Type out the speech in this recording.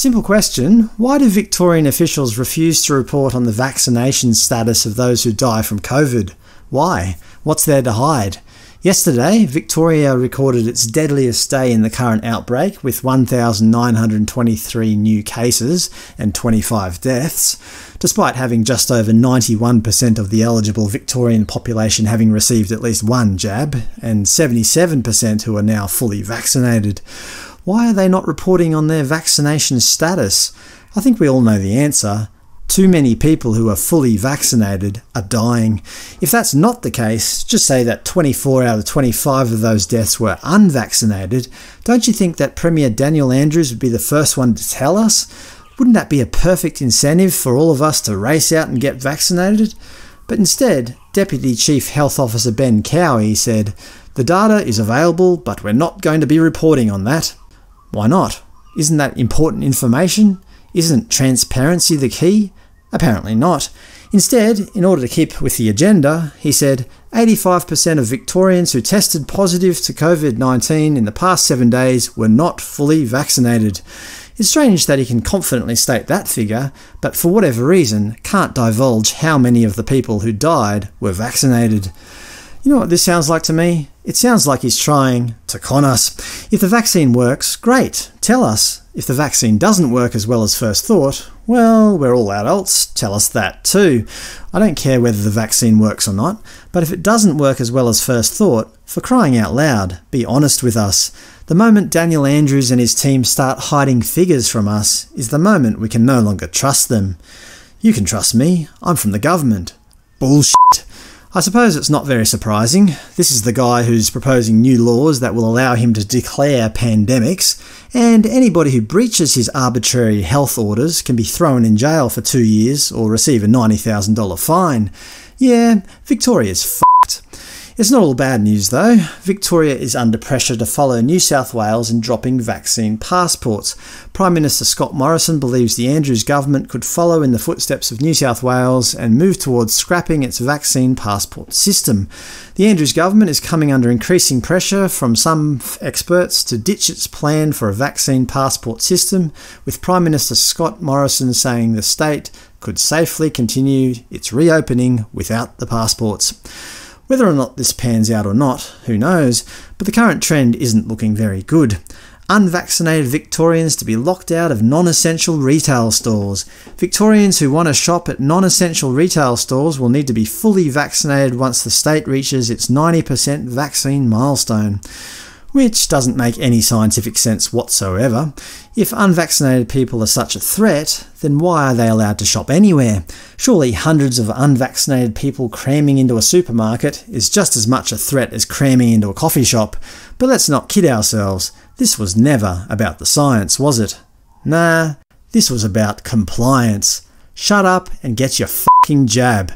Simple question why do Victorian officials refuse to report on the vaccination status of those who die from COVID? Why? What's there to hide? Yesterday, Victoria recorded its deadliest day in the current outbreak with 1,923 new cases and 25 deaths, despite having just over 91% of the eligible Victorian population having received at least one jab, and 77% who are now fully vaccinated. Why are they not reporting on their vaccination status? I think we all know the answer. Too many people who are fully vaccinated are dying. If that's not the case, just say that 24 out of 25 of those deaths were unvaccinated, don't you think that Premier Daniel Andrews would be the first one to tell us? Wouldn't that be a perfect incentive for all of us to race out and get vaccinated? But instead, Deputy Chief Health Officer Ben Cowie said, The data is available, but we're not going to be reporting on that. Why not? Isn't that important information? Isn't transparency the key? Apparently not. Instead, in order to keep with the agenda, he said 85% of Victorians who tested positive to COVID 19 in the past seven days were not fully vaccinated. It's strange that he can confidently state that figure, but for whatever reason can't divulge how many of the people who died were vaccinated. You know what this sounds like to me? It sounds like he's trying to con us. If the vaccine works, great, tell us. If the vaccine doesn't work as well as first thought, well, we're all adults, tell us that too. I don't care whether the vaccine works or not, but if it doesn't work as well as first thought, for crying out loud, be honest with us. The moment Daniel Andrews and his team start hiding figures from us is the moment we can no longer trust them. You can trust me, I'm from the government. Bullshit. I suppose it's not very surprising. This is the guy who's proposing new laws that will allow him to declare pandemics, and anybody who breaches his arbitrary health orders can be thrown in jail for two years or receive a $90,000 fine. Yeah, Victoria's fucked. It's not all bad news though. Victoria is under pressure to follow New South Wales in dropping vaccine passports. Prime Minister Scott Morrison believes the Andrews government could follow in the footsteps of New South Wales and move towards scrapping its vaccine passport system. The Andrews government is coming under increasing pressure from some experts to ditch its plan for a vaccine passport system, with Prime Minister Scott Morrison saying the state could safely continue its reopening without the passports. Whether or not this pans out or not, who knows, but the current trend isn't looking very good. Unvaccinated Victorians to be locked out of non-essential retail stores. Victorians who want to shop at non-essential retail stores will need to be fully vaccinated once the state reaches its 90% vaccine milestone which doesn't make any scientific sense whatsoever. If unvaccinated people are such a threat, then why are they allowed to shop anywhere? Surely hundreds of unvaccinated people cramming into a supermarket is just as much a threat as cramming into a coffee shop. But let's not kid ourselves, this was never about the science, was it? Nah, this was about compliance. Shut up and get your fucking jab.